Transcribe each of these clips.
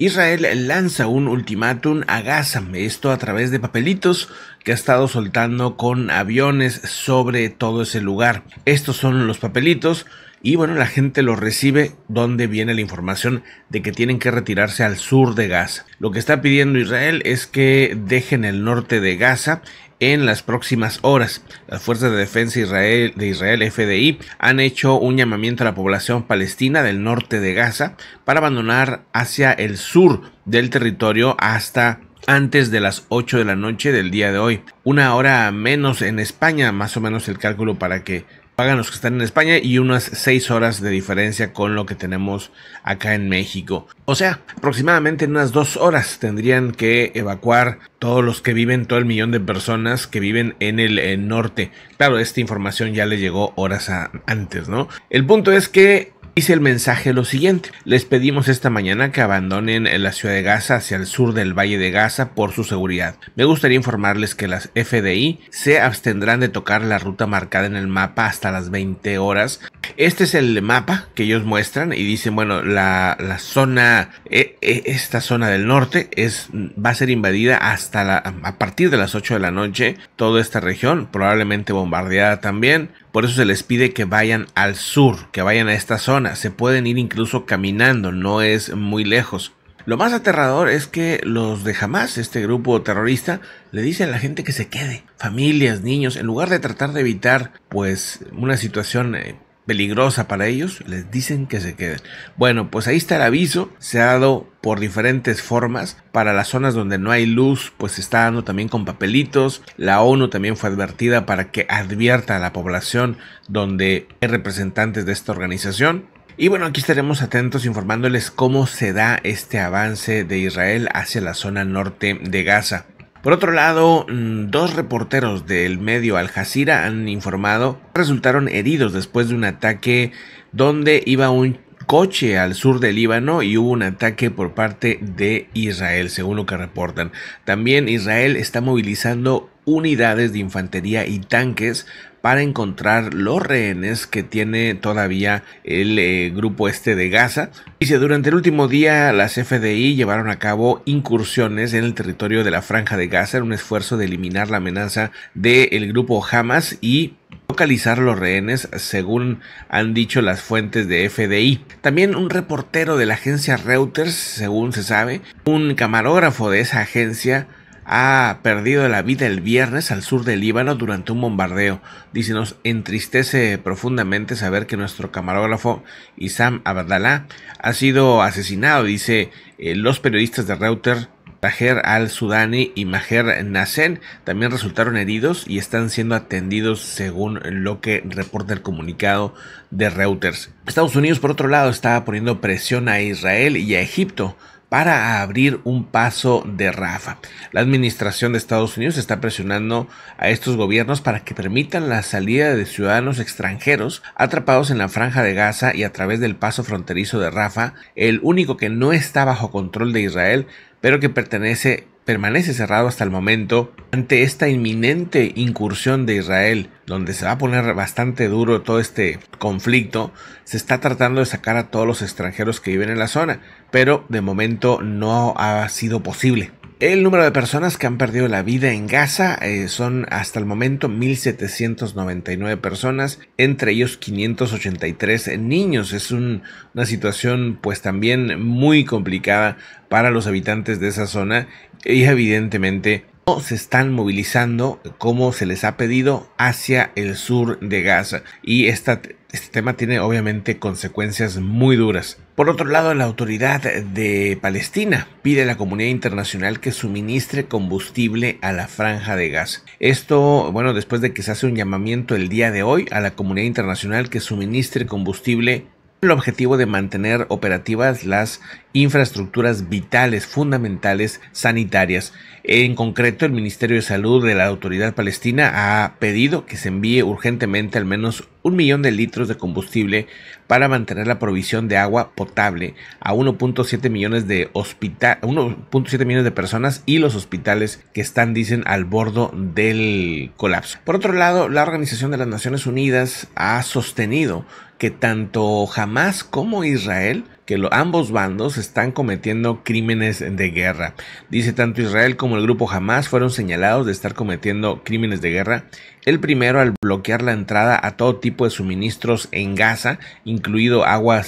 Israel lanza un ultimátum a Gaza, esto a través de papelitos que ha estado soltando con aviones sobre todo ese lugar. Estos son los papelitos y bueno, la gente los recibe donde viene la información de que tienen que retirarse al sur de Gaza. Lo que está pidiendo Israel es que dejen el norte de Gaza en las próximas horas. Las Fuerzas de Defensa de Israel, FDI, han hecho un llamamiento a la población palestina del norte de Gaza para abandonar hacia el sur del territorio hasta antes de las 8 de la noche del día de hoy. Una hora menos en España, más o menos el cálculo para que pagan los que están en España y unas 6 horas de diferencia con lo que tenemos acá en México. O sea, aproximadamente en unas 2 horas tendrían que evacuar todos los que viven, todo el millón de personas que viven en el, norte. Claro, esta información ya le llegó horas antes, ¿no? El punto es que Dice el mensaje lo siguiente, les pedimos esta mañana que abandonen la ciudad de Gaza hacia el sur del Valle de Gaza por su seguridad. Me gustaría informarles que las FDI se abstendrán de tocar la ruta marcada en el mapa hasta las 20 horas. Este es el mapa que ellos muestran y dicen, bueno, la, zona, e, e, esta zona del norte es, va a ser invadida hasta la, a partir de las 8 de la noche, toda esta región, probablemente bombardeada también. Por eso se les pide que vayan al sur, que vayan a esta zona. Se pueden ir incluso caminando, no es muy lejos. Lo más aterrador es que los de Hamas, este grupo terrorista, le dicen a la gente que se quede, familias, niños, en lugar de tratar de evitar pues una situación eh, peligrosa para ellos, les dicen que se queden. Bueno, pues ahí está el aviso, se ha dado por diferentes formas. Para las zonas donde no hay luz, pues se está dando también con papelitos. La ONU también fue advertida para que advierta a la población donde hay representantes de esta organización. Y bueno, aquí estaremos atentos informándoles cómo se da este avance de Israel hacia la zona norte de Gaza. Por otro lado, mm, dos reporteros del medio Al Jazeera han informado que resultaron heridos después de un ataque donde iba un coche al sur del Líbano y hubo un ataque por parte de Israel, según lo que reportan. También Israel está movilizando unidades de infantería y tanques para encontrar los rehenes que tiene todavía el eh, grupo este de Gaza. Dice, durante el último día las FDI llevaron a cabo incursiones en el territorio de la franja de Gaza en un esfuerzo de eliminar la amenaza del grupo Hamas y localizar los rehenes, según han dicho las fuentes de FDI. También un reportero de la agencia Reuters, según se sabe, un camarógrafo de esa agencia, ha perdido la vida el viernes al sur del Líbano durante un bombardeo. Dice, nos entristece profundamente saber que nuestro camarógrafo Isam Abdallah ha sido asesinado. Dice, eh, los periodistas de Reuters Taher al-Sudani y Maher Nassen también resultaron heridos y están siendo atendidos según lo que reporta el comunicado de Reuters. Estados Unidos, por otro lado, está poniendo presión a Israel y a Egipto para abrir un paso de Rafa. La administración de Estados Unidos está presionando a estos gobiernos para que permitan la salida de ciudadanos extranjeros atrapados en la franja de Gaza y a través del paso fronterizo de Rafa, el único que no está bajo control de Israel, pero que pertenece permanece cerrado hasta el momento ante esta inminente incursión de Israel, donde se va a poner bastante duro todo este conflicto, se está tratando de sacar a todos los extranjeros que viven en la zona, pero de momento no ha sido posible. El número de personas que han perdido la vida en Gaza eh, son hasta el momento 1.799 personas, entre ellos 583 niños. Es una situación pues también muy complicada para los habitantes de esa zona y evidentemente se están movilizando como se les ha pedido hacia el sur de Gaza y este tema tiene obviamente consecuencias muy duras. Por otro lado, la autoridad de Palestina pide a la comunidad internacional que suministre combustible a la franja de gas. Esto, bueno, después de que se hace un llamamiento el día de hoy a la comunidad internacional que suministre combustible el objetivo de mantener operativas las infraestructuras vitales fundamentales sanitarias. En concreto, el Ministerio de Salud de la Autoridad Palestina ha pedido que se envíe urgentemente al menos un millón de litros de combustible para mantener la provisión de agua potable a 1.7 millones de hospital 1.7 millones de personas y los hospitales que están dicen al bordo del colapso. Por otro lado, la Organización de las Naciones Unidas ha sostenido que tanto Hamas como Israel que ambos bandos están cometiendo crímenes de guerra. Dice tanto Israel como el grupo Hamas fueron señalados de estar cometiendo crímenes de guerra. El primero al bloquear la entrada a todo tipo de suministros en Gaza, incluido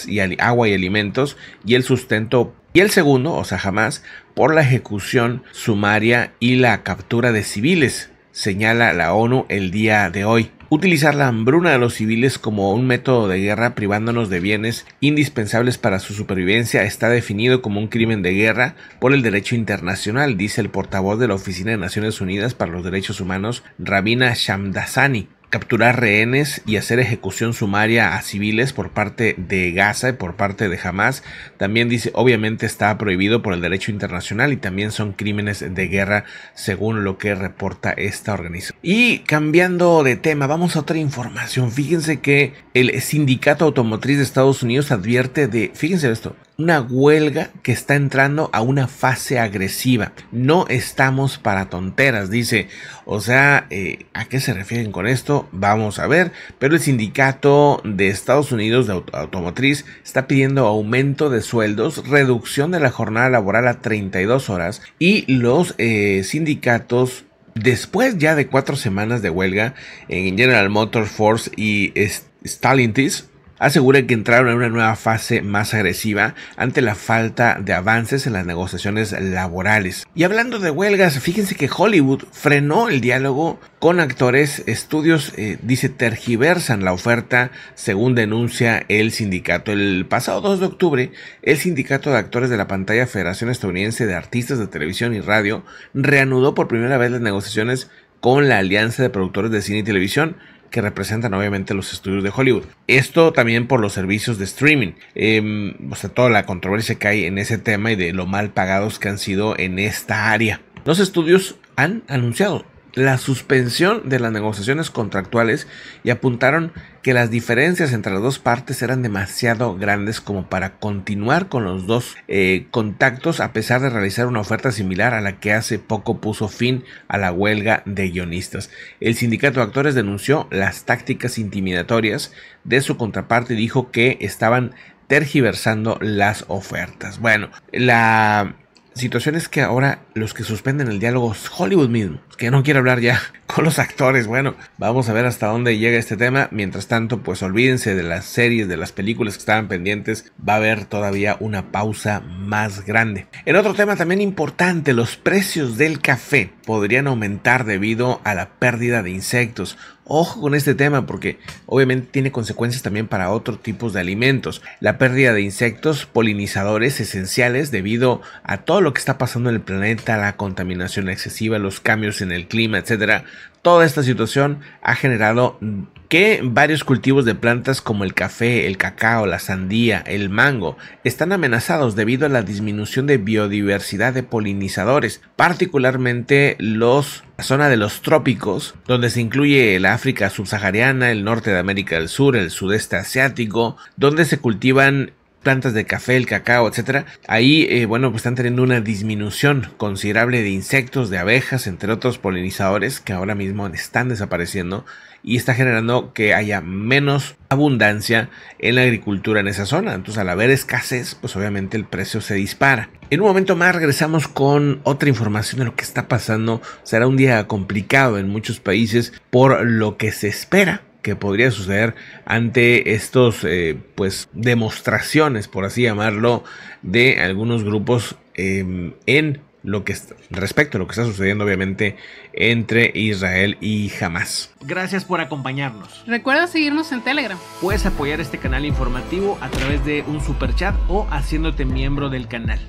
y agua y alimentos, y el sustento y el segundo, o sea, jamás, por la ejecución sumaria y la captura de civiles, señala la ONU el día de hoy. Utilizar la hambruna de los civiles como un método de guerra privándonos de bienes indispensables para su supervivencia está definido como un crimen de guerra por el derecho internacional, dice el portavoz de la Oficina de Naciones Unidas para los Derechos Humanos, Rabina Shamdasani capturar rehenes y hacer ejecución sumaria a civiles por parte de Gaza y por parte de Hamas. También dice, obviamente está prohibido por el derecho internacional y también son crímenes de guerra según lo que reporta esta organización. Y cambiando de tema, vamos a otra información. Fíjense que el sindicato automotriz de Estados Unidos advierte de, fíjense esto, una huelga que está entrando a una fase agresiva. No estamos para tonteras, dice. O sea, eh, ¿a qué se refieren con esto? Vamos a ver. Pero el sindicato de Estados Unidos de automotriz está pidiendo aumento de sueldos, reducción de la jornada laboral a 32 horas y los eh, sindicatos Después ya de cuatro semanas de huelga en General Motors Force y Stellantis, asegura que entraron en una nueva fase más agresiva ante la falta de avances en las negociaciones laborales. Y hablando de huelgas, fíjense que Hollywood frenó el diálogo con actores. Estudios, eh, dice, tergiversan la oferta según denuncia el sindicato. El pasado 2 de octubre, el sindicato de actores de la pantalla Federación Estadounidense de Artistas de Televisión y Radio reanudó por primera vez las negociaciones con la Alianza de Productores de Cine y Televisión que representan obviamente los estudios de Hollywood. Esto también por los servicios de streaming. Em, o sea, toda la controversia que hay en ese tema y de lo mal pagados que han sido en esta área. Los estudios han anunciado la suspensión de las negociaciones contractuales y apuntaron que las diferencias entre las dos partes eran demasiado grandes como para continuar con los dos eh, contactos a pesar de realizar una oferta similar a la que hace poco puso fin a la huelga de guionistas. El sindicato de actores denunció las tácticas intimidatorias de su contraparte y dijo que estaban tergiversando las ofertas. Bueno, la situación es que ahora los que suspenden el diálogo es Hollywood mismo, que no quiere hablar ya con los actores. Bueno, vamos a ver hasta dónde llega este tema. Mientras tanto, pues olvídense de las series, de las películas que estaban pendientes. Va a haber todavía una pausa más grande. En otro tema también importante, los precios del café podrían aumentar debido a la pérdida de insectos. Ojo con este tema porque obviamente tiene consecuencias también para otros tipos de alimentos. La pérdida de insectos polinizadores esenciales debido a todo lo que está pasando en el planeta, la contaminación excesiva, los cambios en el clima, etcétera. Toda esta situación ha generado que varios cultivos de plantas como el café, el cacao, la sandía, el mango están amenazados debido a la disminución de biodiversidad de polinizadores, particularmente los la zona de los trópicos, donde se incluye el África subsahariana, el norte de América del Sur, el sudeste asiático, donde se cultivan plantas de café, el cacao, etcétera, ahí, eh, bueno, pues están teniendo una disminución considerable de insectos, de abejas, entre otros polinizadores que ahora mismo están desapareciendo y está generando que haya menos abundancia en la agricultura en esa zona. Entonces, al haber escasez, pues obviamente el precio se dispara. En un momento más regresamos con otra información de lo que está pasando. Será un día complicado en muchos países por lo que se espera que podría suceder ante estos eh, pues demostraciones por así llamarlo de algunos grupos em, en lo que respecto a lo que está sucediendo obviamente entre Israel y Hamas. Gracias por acompañarnos. Recuerda seguirnos en Telegram. Puedes apoyar este canal informativo a través de un super chat o haciéndote miembro del canal.